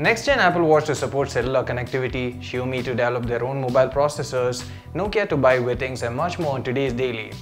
Next-gen Apple Watch to support cellular connectivity, Xiaomi to develop their own mobile processors, Nokia to buy Withings and much more on today's daily.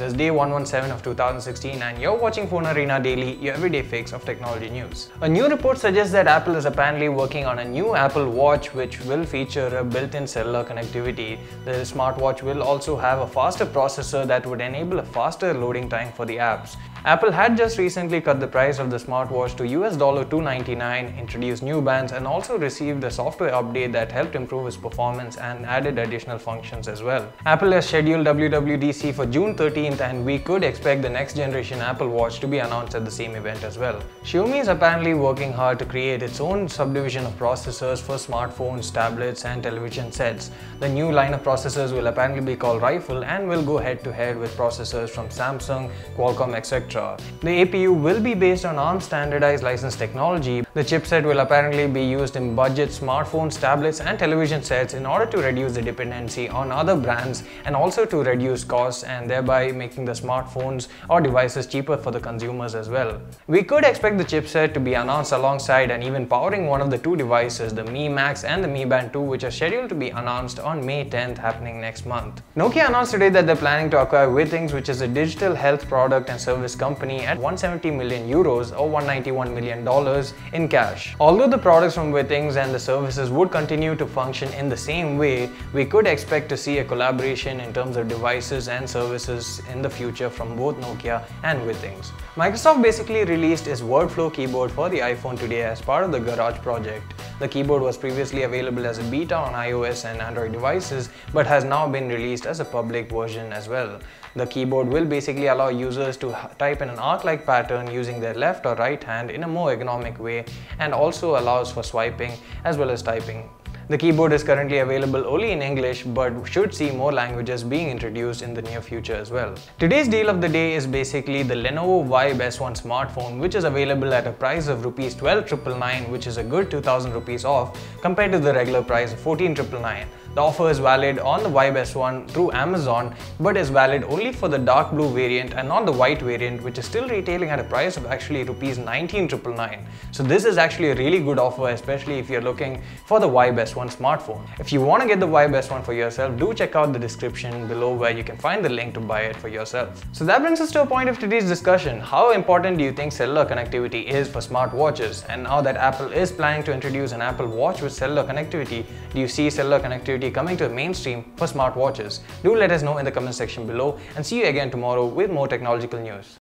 This is day 117 of 2016 and you're watching FoneArena Daily, your everyday fix of technology news. A new report suggests that Apple is apparently working on a new Apple Watch which will feature a built-in cellular connectivity. The smartwatch will also have a faster processor that would enable a faster loading time for the apps. Apple had just recently cut the price of the smartwatch to US dollar 299, introduced new bands and also received a software update that helped improve its performance and added additional functions as well. Apple has scheduled WWDC for June 13th and we could expect the next generation Apple Watch to be announced at the same event as well. Xiaomi is apparently working hard to create its own subdivision of processors for smartphones, tablets and television sets. The new line of processors will apparently be called Rifle and will go head to head with processors from Samsung, Qualcomm etc. The APU will be based on ARM standardized licensed technology. The chipset will apparently be used in budget smartphones, tablets and television sets in order to reduce the dependency on other brands and also to reduce costs and thereby making the smartphones or devices cheaper for the consumers as well. We could expect the chipset to be announced alongside and even powering one of the two devices, the Mi Max and the Mi Band 2 which are scheduled to be announced on May 10th happening next month. Nokia announced today that they're planning to acquire Withings which is a digital health product and service company at 170 million euros or 191 million dollars in cash. Although the products from Withings and the services would continue to function in the same way, we could expect to see a collaboration in terms of devices and services in the future from both Nokia and Withings. Microsoft basically released its Wordflow keyboard for the iPhone today as part of the Garage project. The keyboard was previously available as a beta on iOS and Android devices but has now been released as a public version as well. The keyboard will basically allow users to type in an arc-like pattern using their left or right hand in a more ergonomic way and also allows for swiping as well as typing. The keyboard is currently available only in English but should see more languages being introduced in the near future as well. Today's deal of the day is basically the Lenovo Vibe S1 smartphone which is available at a price of rupees 12,999 which is a good 2000 rupees off compared to the regular price of 14,999. The offer is valid on the Vibe S1 through Amazon but is valid only for the dark blue variant and not the white variant which is still retailing at a price of actually rupees 19,999. So this is actually a really good offer especially if you're looking for the Vibe S1 smartphone. If you want to get the Vibe S1 for yourself, do check out the description below where you can find the link to buy it for yourself. So that brings us to a point of today's discussion. How important do you think cellular connectivity is for smartwatches? And now that Apple is planning to introduce an Apple Watch with cellular connectivity, do you see cellular coming to the mainstream for smartwatches? Do let us know in the comment section below and see you again tomorrow with more technological news.